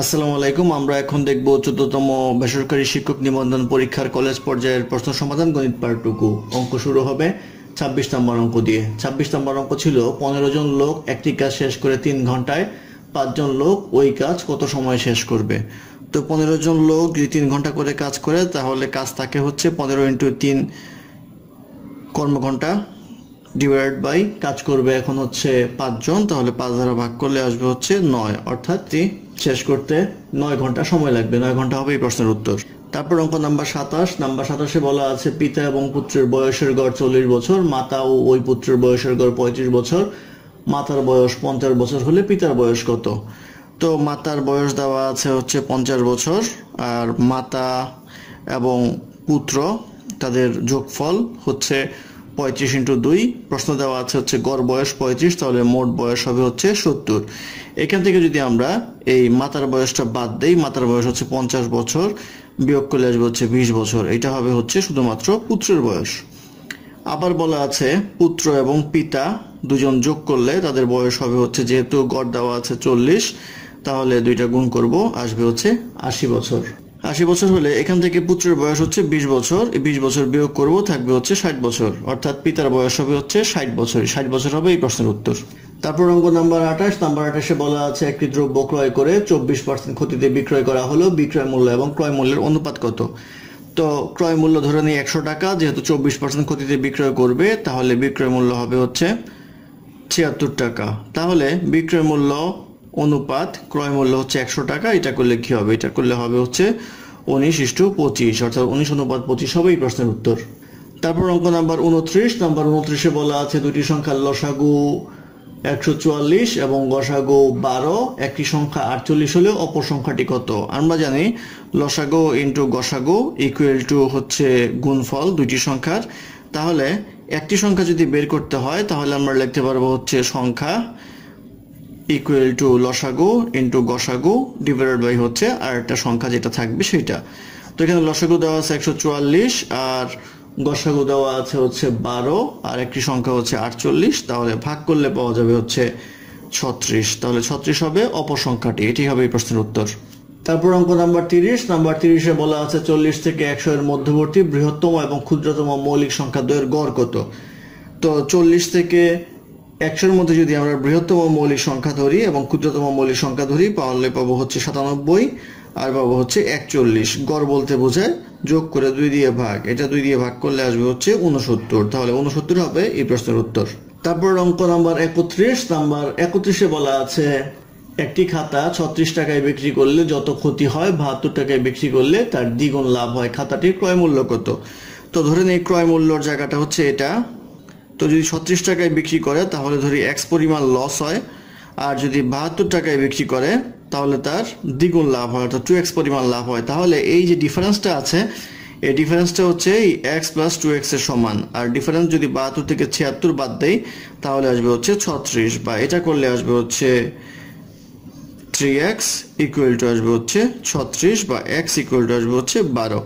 আসসালামু আলাইকুম, আমরা এখন দেখব চোদ্দতম বেসরকারি শিক্ষক নিবন্ধন পরীক্ষার কলেজ পর্যায়ের প্রশ্ন সমাধান গণিত পার্টটুকু অঙ্ক শুরু হবে ছাব্বিশ নম্বর অঙ্ক দিয়ে। ছাব্বিশ নম্বর অঙ্ক ছিল, পনেরো জন লোক একটি কাজ শেষ করে তিন ঘন্টায় পাঁচজন লোক ওই কাজ কত সময় শেষ করবে? তো পনেরো জন লোক যদি তিন ঘণ্টা করে কাজ করে, তাহলে কাজ তাকে হচ্ছে পনেরো ইন্টু তিন কর্মঘন্টা ডিভাইড বাই, কাজ করবে এখন হচ্ছে পাঁচজন তাহলে পাঁচ দ্বারা ভাগ করলে আসবে হচ্ছে নয়, অর্থাৎ শেষ করতে নয় ঘণ্টা সময় লাগবে, নয় ঘণ্টা হবে এই প্রশ্নের উত্তর। তারপর অঙ্ক নাম্বার সাতাশ, নাম্বার সাতাশে বলা আছে, পিতা এবং পুত্রের বয়সের গড় চল্লিশ বছর, মাতা ও ওই পুত্রের বয়সের গড় পঁয়ত্রিশ বছর, মাতার বয়স পঞ্চাশ বছর হলে পিতার বয়স কত? তো মাতার বয়স দেওয়া আছে হচ্ছে পঞ্চাশ বছর, আর মাতা এবং পুত্র তাদের যোগফল হচ্ছে পঁয়ত্রিশ ইন্টু দুই। প্রশ্ন দেওয়া আছে হচ্ছে, গড় বয়স পঁয়ত্রিশ, তাহলে মোট বয়স হবে হচ্ছে সত্তর। এখান থেকে যদি আমরা এই মাতার বয়সটা বাদ দেই, মাতার বয়স হচ্ছে পঞ্চাশ বছর, বিয়োগ করলে আসবে হচ্ছে বিশ বছর। এটা হবে হচ্ছে শুধুমাত্র পুত্রের বয়স। আবার বলা আছে, পুত্র এবং পিতা দুজন যোগ করলে তাদের বয়স হবে হচ্ছে, যেহেতু গড় দেওয়া আছে চল্লিশ, তাহলে দুইটা গুণ করব, আসবে হচ্ছে আশি বছর। আশি বছর হলে এখান থেকে পুত্রের বয়স হচ্ছে বিশ বছর বিশ বছর বিয়োগ করব থাকবে হচ্ছে ষাট বছর। অর্থাৎ পিতার বয়স হবে হচ্ছে ষাট বছর ষাট বছর হবে এই প্রশ্নের উত্তর। তারপর অঙ্ক নাম্বার আঠাশ, নাম্বার আঠাশে বলা আছে একটি দ্রব্য ক্রয় করে চব্বিশ পার্সেন্ট ক্ষতিতে বিক্রয় করা হলো বিক্রয় মূল্য এবং ক্রয় মূল্যের অনুপাত কত? তো ক্রয় মূল্য ধরে নিই একশো টাকা, যেহেতু চব্বিশ পার্সেন্ট ক্ষতিতে বিক্রয় করবে, তাহলে বিক্রয় মূল্য হবে হচ্ছে ছিয়াত্তর টাকা। তাহলে বিক্রয় মূল্য অনুপাত ক্রয় মূল্য হচ্ছে একশো টাকা, এটা করলে কি হবে? এটা করলে হবে হচ্ছে উনিশ ইস্টু পঁচিশ, অর্থাৎ উনিশ অনুপাত পঁচিশ হবে এই প্রশ্নের উত্তর। তারপর অঙ্ক নাম্বার উনত্রিশ, নাম্বার উনত্রিশে বলা আছে দুটি সংখ্যার লসাগু একশো চুয়াল্লিশ এবং গসাগু বারো, একটি সংখ্যা আটচল্লিশ হলে অপর সংখ্যাটি কত? আমরা জানি লসাগু ইন্টু গসাগু ইকুয়াল টু হচ্ছে গুণফল দুইটি সংখ্যার। তাহলে একটি সংখ্যা যদি বের করতে হয়, তাহলে আমরা লিখতে পারব হচ্ছে সংখ্যা ইকুয়াল টু লসাগু ইন্টু গসাগু ডিভাইডেড বাই হচ্ছে আর একটা সংখ্যা যেটা থাকবে সেটা তো এখানে লসাগু দেওয়া আছে একশো চুয়াল্লিশ আর গসাগু দেওয়া আছে হচ্ছে বারো আর একটি সংখ্যা হচ্ছে আটচল্লিশ, তাহলে ভাগ করলে পাওয়া যাবে হচ্ছে ছত্রিশ। তাহলে ছত্রিশ হবে অপর সংখ্যাটি এটি হবে এই প্রশ্নের উত্তর। তারপর অঙ্ক নাম্বার তিরিশ, নাম্বার তিরিশে বলা আছে চল্লিশ থেকে একশো এর মধ্যবর্তী বৃহত্তম এবং ক্ষুদ্রতম মৌলিক সংখ্যা দ্বয়ের গড় কত? তো চল্লিশ থেকে একশোর মধ্যে যদি আমরা বৃহত্তম মৌলিক সংখ্যা ধরি এবং ক্ষুদ্রতম মৌলিক সংখ্যা ধরি তাহলে পাবো হচ্ছে সাতানব্বই, আর পাবো হচ্ছে একচল্লিশ। গড় বলতে বোঝায় যোগ করে দুই দিয়ে ভাগ। এটা দুই দিয়ে ভাগ করলে আসবে হচ্ছে উনসত্তর তাহলে উনসত্তর হবে এই প্রশ্নের উত্তর। তারপর অঙ্ক নাম্বার একত্রিশ। নাম্বার একত্রিশে বলা আছে, একটি খাতা ছত্রিশ টাকায় বিক্রি করলে যত ক্ষতি হয়, বাহাত্তর টাকায় বিক্রি করলে তার দ্বিগুণ লাভ হয়। খাতাটির ক্রয় মূল্য কত? তো ধরেন এই ক্রয় মূল্যর জায়গাটা হচ্ছে এটা। তো যদি ছত্রিশ টাকায় বিক্রি করে, তাহলে ধরি এক্স পরিমাণ লস হয়। আর যদি বাহাত্তর টাকায় বিক্রি করে, তাহলে তার দ্বিগুণ লাভ হয়, অর্থাৎ টু এক্স পরিমাণ লাভ হয়। তাহলে এই যে ডিফারেন্সটা আছে, এই ডিফারেন্সটা হচ্ছে এই এক্স প্লাস টু এক্সের সমান। আর ডিফারেন্স যদি বাহাত্তর থেকে ছিয়াত্তর বাদ দেয় তাহলে আসবে হচ্ছে ছত্রিশ। বা এটা করলে আসবে হচ্ছে থ্রি এক্স ইকুয়াল টু আসবে হচ্ছে ছত্রিশ, বা এক্স ইকুয়াল টু আসবে হচ্ছে বারো।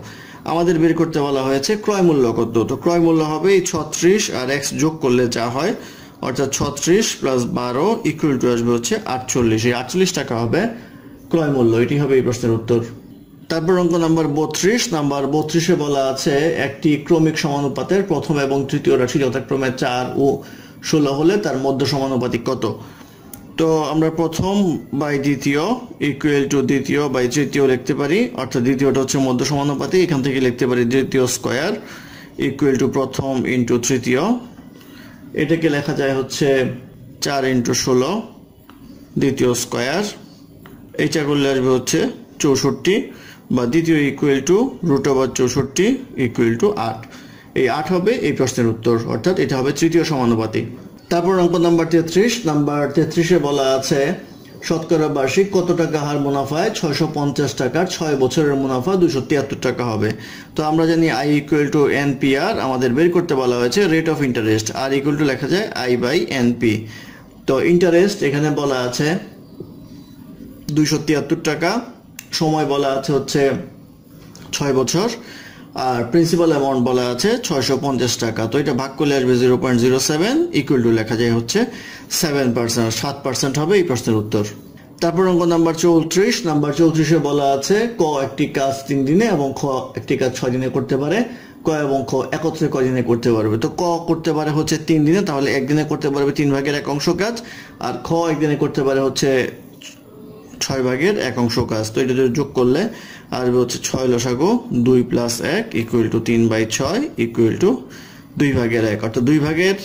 আমাদের বের করতে বলা হয়েছে ক্রয় মূল্য কত? তো ক্রয় মূল্য হবে এই ছত্রিশ আর এক্স যোগ করলে যা হয়, অর্থাৎ ছত্রিশ প্লাস বারো ইকুয়াল টু আসবে হচ্ছে আটচল্লিশ। এই আটচল্লিশ টাকা হবে ক্রয় মূল্য। এটি হবে এই প্রশ্নের উত্তর। তারপর অঙ্ক নাম্বার বত্রিশ। নাম্বার বত্রিশে বলা আছে, একটি ক্রমিক সমানুপাতের প্রথম এবং তৃতীয় রাশি যথাক্রমে চার ও ষোলো হলে তার মধ্য সমানুপাতিক কত? তো আমরা প্রথম বাই দ্বিতীয় ইকুয়াল টু দ্বিতীয় বাই তৃতীয় লিখতে পারি। অর্থাৎ দ্বিতীয়টা হচ্ছে মধ্য সমানুপাতি, এখান থেকে লিখতে পারি দ্বিতীয় স্কোয়ার ইকুয়াল টু প্রথম ইন্টু তৃতীয়। এটাকে লেখা যায় হচ্ছে চার ইন্টু ষোলো, দ্বিতীয় স্কোয়ার এইটা করলে আসবে হচ্ছে চৌষট্টি বা দ্বিতীয় ইকুয়াল টু রুট ওভার চৌষট্টি ইকুয়াল টু আট। এই আট হবে এই প্রশ্নের উত্তর, অর্থাৎ এটা হবে তৃতীয় সমানুপাতি। তারপর অঙ্ক নাম্বার তেত্রিশ, নাম্বার তেত্রিশে বলা আছে, শতকরা বার্ষিক কত টাকা হার মুনাফায়? ছয়শো পঞ্চাশ টাকার ছয় বছরের মুনাফা দুশো তিয়াত্তর টাকা হবে। তো আমরা জানি I equal to N P আর আমাদের বের করতে বলা হয়েছে rate of interest R equal to লেখা যায় আই বাই এন পি তো ইন্টারেস্ট এখানে বলা আছে দুইশো তিয়াত্তর টাকা, সময় বলা আছে হচ্ছে ছয় বছর। আর প্রিন্সিপাল অ্যামাউন্ট বলা আছে ছয়শো পঞ্চাশ টাকা। তো এটা ভাগ করলে আসবে zero point zero seven equal to লেখা যায় হচ্ছে সেভেন পার্সেন্ট সাত পার্সেন্ট হবে এই প্রশ্নের উত্তর। তারপর অঙ্ক নাম্বার চৌত্রিশ। নাম্বার চৌত্রিশে বলা আছে ক একটি কাজ তিন দিনে এবং খ একটি কাজ ছয় দিনে করতে পারে। ক এবং খ একত্রে কদিনে করতে পারবে। তো ক করতে পারে হচ্ছে তিন দিনে, তাহলে একদিনে করতে পারবে তিন ভাগের এক অংশ কাজ, আর খ একদিনে করতে পারে হচ্ছে ছয় ভাগের এক অংশ কাজ। তো এটা যোগ করলে আসবে হচ্ছে ছয় লসাগু, দুই প্লাস এক ইকুয়াল টু তিন বাই ছয় ইকুয়াল টু দুই ভাগের এক। অর্থাৎ দুই ভাগের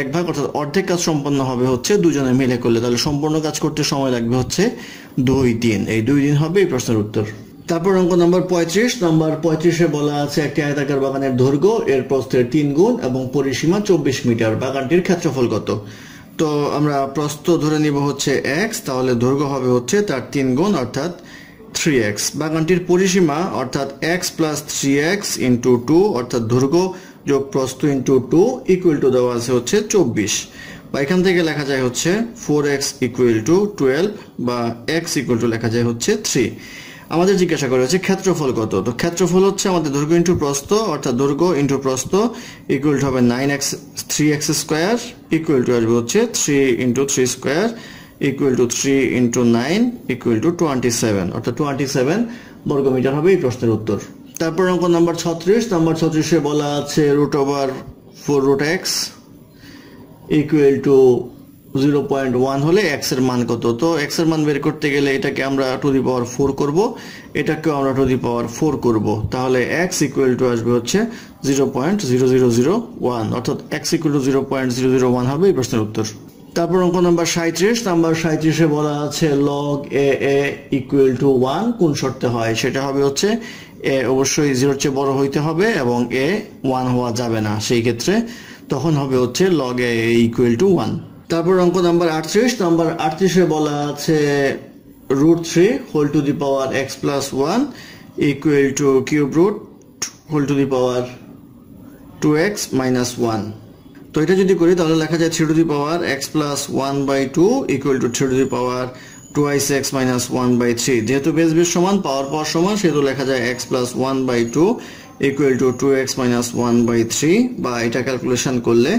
এক ভাগ, অর্থাৎ অর্ধেক কাজ সম্পন্ন হবে হচ্ছে দুজনে মিলে করলে। তাহলে সম্পূর্ণ কাজ করতে সময় লাগবে হচ্ছে দুই দিন। এই দুই দিন হবে এই প্রশ্নের উত্তর। তারপর অঙ্ক নাম্বার পঁয়ত্রিশ। নাম্বার পঁয়ত্রিশে বলা আছে, একটি আয়তাকার বাগানের দৈর্ঘ্য, এর প্রস্থের তিন গুণ এবং পরিসীমা চব্বিশ মিটার। বাগানটির ক্ষেত্রফল কত? তো আমরা প্রস্থ ধরে নিব হচ্ছে এক্স তাহলে দৈর্ঘ্য হবে হচ্ছে তার তিন গুণ, অর্থাৎ থ্রি এক্স বাগানটির পরিসীমা, অর্থাৎ X plus three X into two অর্থাৎ দৈর্ঘ্য যোগ প্রস্থ ইন্টু টু ইকুয়াল টু দেওয়া আছে হচ্ছে চব্বিশ। বা এখান থেকে লেখা যায় হচ্ছে four X equal to twelve বা এক্স ইকুয়াল টু লেখা যায় হচ্ছে থ্রি আমাদের জিজ্ঞাসা করা হচ্ছে ক্ষেত্রফল কত? তো ক্ষেত্রফল হচ্ছে আমাদের দৈর্ঘ্য ইন্টু প্রস্থ, অর্থাৎ দৈর্ঘ্য ইন্টু প্রস্থ ইকুয়াল টু হবে nine X three X square equal to আসবে হচ্ছে three into three square equal to three into nine equal to twenty seven অর্থাৎ টোয়েন্টি সেভেন বর্গমিটার হবে এই প্রশ্নের উত্তর। তারপর অঙ্ক নাম্বার ছত্রিশ নাম্বার ছত্রিশে বলা আছে root over four root X equal to zero point one হলে এক্সের মান কত? তো এক্সের মান বের করতে গেলে এটাকে আমরা টু দি পাওয়ার ফোর করব। এটাকেও আমরা টু দি পাওয়ার ফোর করব। তাহলে এক্স ইকুয়াল টু আসবে হচ্ছে zero point zero zero zero one. অর্থাৎ X equal to zero point zero zero one হবে এই প্রশ্নের উত্তর। তারপর অঙ্ক নাম্বার সাঁত্রিশ নাম্বার সাঁত্রিশে বলা আছে log A A equal to one কোন শর্তে হয়? সেটা হবে হচ্ছে এ অবশ্যই জিরোর চেয়ে বড় হইতে হবে এবং এ ওয়ান হওয়া যাবে না। সেই ক্ষেত্রে তখন হবে হচ্ছে log A equal to one তারপর অঙ্ক নাম্বার আটত্রিশ, নাম্বার আটত্রিশে বলা আছে root three whole to the power X plus one equal to cube root whole to the power two X minus one তো এটা যদি করি, তাহলে লেখা যায় three to the power X plus one by two equal to three to the power two ice X minus one by three যেহেতু base base সমান power power সমান, সেহেতু লেখা যায় X plus one by two equal to two X minus one by three বা এটা calculation করলে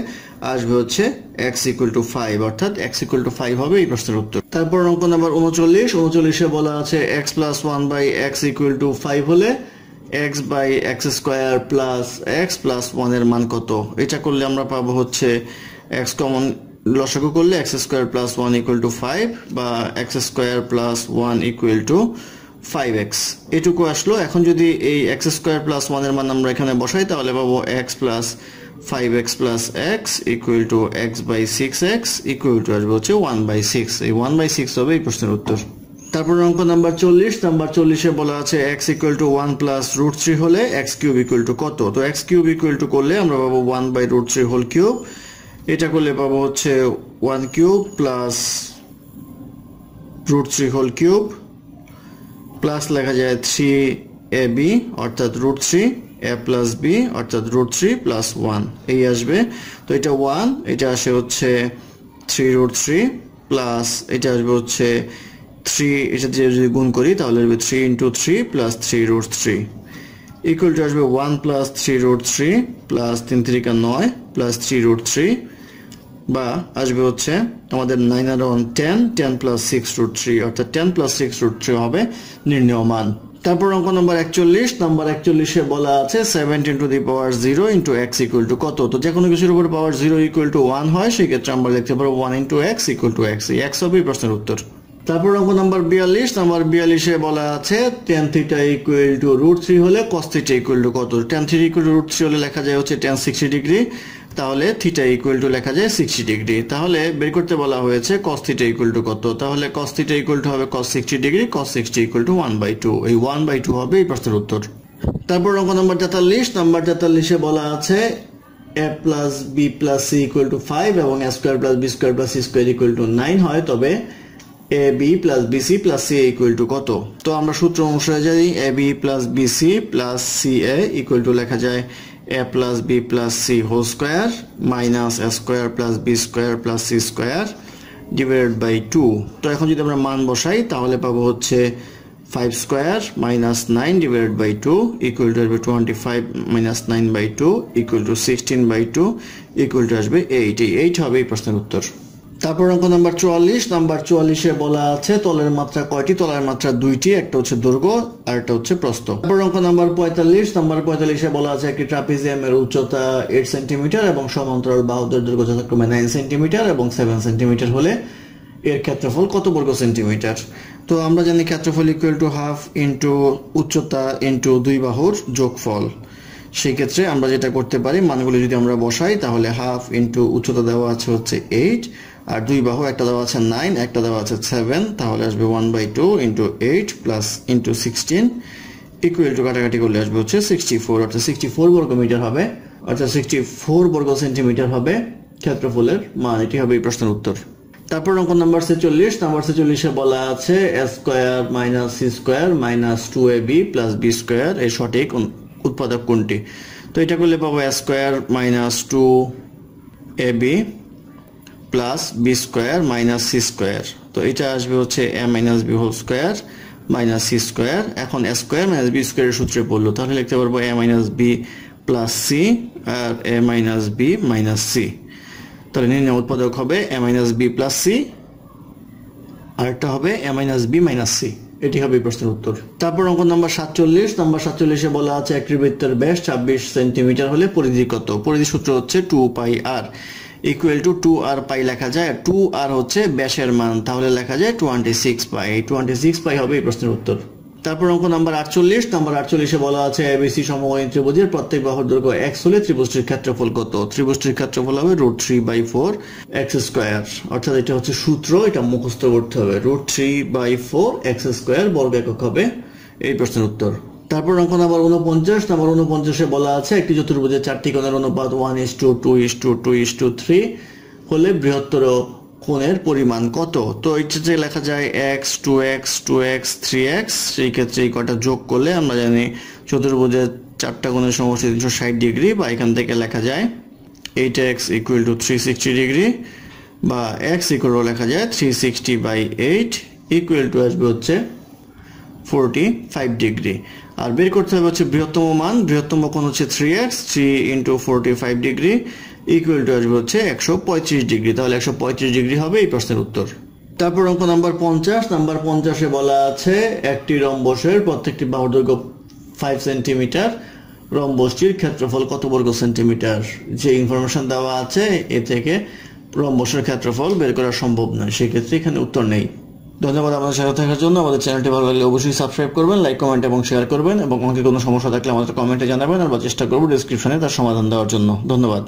আসবে হচ্ছে এক্স ইকুয়াল টু ফাইভ অর্থাৎ এক্স ইকুয়াল টু ফাইভ হবে এই প্রশ্নের উত্তর। তারপর অঙ্ক নাম্বার উনচল্লিশ, উনচল্লিশে বলা আছে X plus one by X equal to five হলে X by X square plus X plus ওয়ানের মান কত? এটা করলে আমরা পাবো হচ্ছে এক্স কমন লসাগু করলে X square plus one equal to five বা X square plus one equal to five X এটুকু আসলো। এখন যদি এই এক্স স্কোয়ার প্লাস ওয়ানের মান আমরা এখানে বসাই, তাহলে পাবো X plus five X plus X equal to X by six X equal to আসবে হচ্ছে ওয়ান বাই সিক্স এই ওয়ান বাই সিক্স হবে এই প্রশ্নের উত্তর। তারপর অঙ্ক নাম্বার চল্লিশ। নাম্বার চল্লিশে বলা আছে X equal to one plus root three হলে এক্স কিউব ইকুয়াল টু কত? তো এক্স কিউব ইকুয়াল টু করলে আমরা পাবো one by root three whole cube এটা করলে পাবো হচ্ছে one cube plus root three whole cube plus লেখা যায় থ্রি এ বি অর্থাৎ root three A plus B অর্থাৎ রুট থ্রি প্লাস ওয়ান এই আসবে। তো এটা ওয়ান এটা আসে হচ্ছে থ্রি রুট থ্রি প্লাস এটা আসবে হচ্ছে থ্রি এটা দিয়ে যদি গুণ করি তাহলে আসবে three into three plus three root three equal to আসবে one plus three root three plus তিন তিরিকা নয় প্লাস থ্রি রুট থ্রি বা আসবে হচ্ছে আমাদের নাইন আর one ten ten plus six root three অর্থাৎ ten plus six root three হবে নির্ণয় মান তারপর অঙ্ক নম্বর একচল্লিশ, নম্বর একচল্লিশে বলা আছে seventeen to the power zero into x equal to কত? তো যে কোনো কিছুর উপর power zero equal to one হয়, সেক্ষেত্রে আমরা লিখতে পারব one into x equal to x x হবে প্রশ্নের উত্তর। তারপর অঙ্ক নাম্বার বিয়াল্লিশ, নাম্বার বিয়াল্লিশে বলা আছে tan theta equal to root three হলে কস থিটা ইকুয়াল টু কত? Tan three equal to root three হলে লেখা যায় হচ্ছে টেন সিক্সটি ডিগ্রি তাহলে থিটা ইকুয়াল টু লেখা যায় সিক্সটি ডিগ্রি তাহলে বের করতে বলা হয়েছে কস থিটা ইকুয়াল টু কত? তাহলে কস থিটা ইকুয়াল টু হবে cos sixty degree cos sixty equal to one by two এই ওয়ান বাই টু হবে এই প্রশ্নের উত্তর। তারপর অঙ্ক নাম্বার তেতাল্লিশ। নাম্বার তেতাল্লিশে বলা আছে a plus b plus c equal to five এবং a square plus b square plus c square equal to nine হয়, তবে a b plus b c plus c equal to কত? তো আমরা সূত্র অনুসারে জানি a b plus b c plus c a equal to লেখা যায় a plus b plus c whole square minus a square plus b square plus c square divided by two তো এখন যদি আমরা মান বসাই, তাহলে পাবো হচ্ছে five square minus nine divided by two equal to আসবে twenty five minus nine by two equal to sixteen by two equal to আসবে এইট এই এইট হবে এই প্রশ্নের উত্তর। তারপর অঙ্ক নাম্বার চুয়াল্লিশ, নাম্বার চুয়াল্লিশে বলা আছে তলের মাত্রা কয়টি? তলের মাত্রা দুইটি, একটা হচ্ছে দৈর্ঘ্য আর একটা হচ্ছে প্রস্থ। তারপর অঙ্ক নাম্বার পঁয়তাল্লিশ, নাম্বার পঁয়তাল্লিশে বলা আছে একটি ট্রাপিজিয়ামের উচ্চতা এইট সেন্টিমিটার এবং সমান্তরাল বাহুদের দৈর্ঘ্য যথাক্রমে নাইন সেন্টিমিটার এবং সেভেন সেন্টিমিটার হলে এর ক্ষেত্রফল কত বর্গ সেন্টিমিটার তো আমরা জানি ক্ষেত্রফল ইকুয়াল টু হাফ ইন্টু উচ্চতা ইন্টু দুই বাহুর যোগফল। সেই ক্ষেত্রে আমরা যেটা করতে পারি, মানগুলি যদি আমরা বসাই, তাহলে হাফ ইন্টু উচ্চতা দেওয়া আছে হচ্ছে এইট আর দুই বাহু, একটা দেওয়া আছে নাইন একটা দেওয়া আছে সেভেন তাহলে আসবে one by two into eight plus into sixteen equal to কাটাকাটি করলে আসবে হচ্ছে সিক্সটি ফোর অর্থাৎ সিক্সটি ফোর বর্গ মিটার হবে, অর্থাৎ সিক্সটি ফোর বর্গ সেন্টিমিটার হবে, ক্ষেত্রফলের মান, এটি হবে এই প্রশ্নের উত্তর। তারপর অঙ্ক নাম্বার ছেচল্লিশ নাম্বার ছেচল্লিশে বলা আছে a square minus c square minus two a b plus b square এই সঠিক উৎপাদক কোনটি? তো এটা করলে পাবো a square minus two a b plus b square minus c square তো এটা আসবে হচ্ছে a minus b whole square minus c square এখন এ স্কোয়ার মাইনাস বি স্কোয়ারের সূত্রে পড়ল তাহলে লিখতে পারব a minus b plus c R a minus b minus c তাহলে নির্ণয় উৎপাদক হবে a minus b plus c আরেকটা হবে a minus b minus c এটি হবে প্রশ্নের উত্তর। তারপর অঙ্ক নাম্বার সাতচল্লিশ। নাম্বার সাতচল্লিশে বলা আছে একটি বৃত্তের ব্যাস ছাব্বিশ সেন্টিমিটার হলে পরিধি কত? পরিধি সূত্র হচ্ছে two pi r equal to two r pi লেখা যায়। টু আর হচ্ছে ব্যাসের মান, তাহলে লেখা যায় twenty six pi twenty six pi হবে এই প্রশ্নের উত্তর। তারপর অঙ্ক নাম্বার আটচল্লিশ। নাম্বার আটচল্লিশে বলা আছে এবিসি সমকোণী ত্রিভুজের প্রত্যেক বাহুর দৈর্ঘ্য এক্স হলে ত্রিভুজটির ক্ষেত্রফল কত? ত্রিভুজটির ক্ষেত্রফল হবে root three by four x square অর্থাৎ এটা হচ্ছে সূত্র, এটা মুখস্থ করতে হবে। Root three by four x square বর্গ একক হবে। এই প্রশ্নের উত্তর। তারপর অঙ্ক নাম্বার উনপঞ্চাশ নাম্বার উনপঞ্চাশে বলা আছে, একটি চতুর্ভুজের চারটি কোণের অনুপাত one is to two is to two is to three হলে বৃহত্তর কোণের পরিমাণ কত? তো যে লেখা যায় x two x two x three x সেই ক্ষেত্রে এই কটা যোগ করলে আমরা জানি চতুর্ভুজের চারটা কোণের সমষ্টি তিনশো ষাট ডিগ্রি বা এখান থেকে লেখা যায় eight x equal to three sixty degree বা এক্স ইকুয়াল লেখা যায় three sixty by eight equal to আসবে হচ্ছে ফোরটি ফাইভ ডিগ্রি। আর বের করতে হবে হচ্ছে বৃহত্তম মান, বৃহত্তম কোণ হচ্ছে three x three into forty five degree equal to আসবে হচ্ছে একশো পঁয়ত্রিশ ডিগ্রি তাহলে একশো পঁয়ত্রিশ ডিগ্রি হবে এই প্রশ্নের উত্তর। তারপর অঙ্ক নাম্বার পঞ্চাশ। নাম্বার পঞ্চাশে বলা আছে, একটি রম্বসের প্রত্যেকটি বাহুর দৈর্ঘ্য ফাইভ সেন্টিমিটার রম্বসটির ক্ষেত্রফল কত বর্গ সেন্টিমিটার যে ইনফরমেশন দেওয়া আছে, এ থেকে রম্বসের ক্ষেত্রফল বের করা সম্ভব নয়। সেক্ষেত্রে এখানে উত্তর নেই। ধন্যবাদ আমাদের সাথে থাকার জন্য। আমাদের চ্যানেলটি ভালো লাগলে অবশ্যই সাবস্ক্রাইব করবেন, লাইক, কমেন্ট এবং শেয়ার করবেন এবং আমাকে কোনো সমস্যা থাকলে আমাদের কমেন্টে জানাবেন আর চেষ্টা করব ডিসক্রিপশনে তার সমাধান দেওয়ার জন্য। ধন্যবাদ।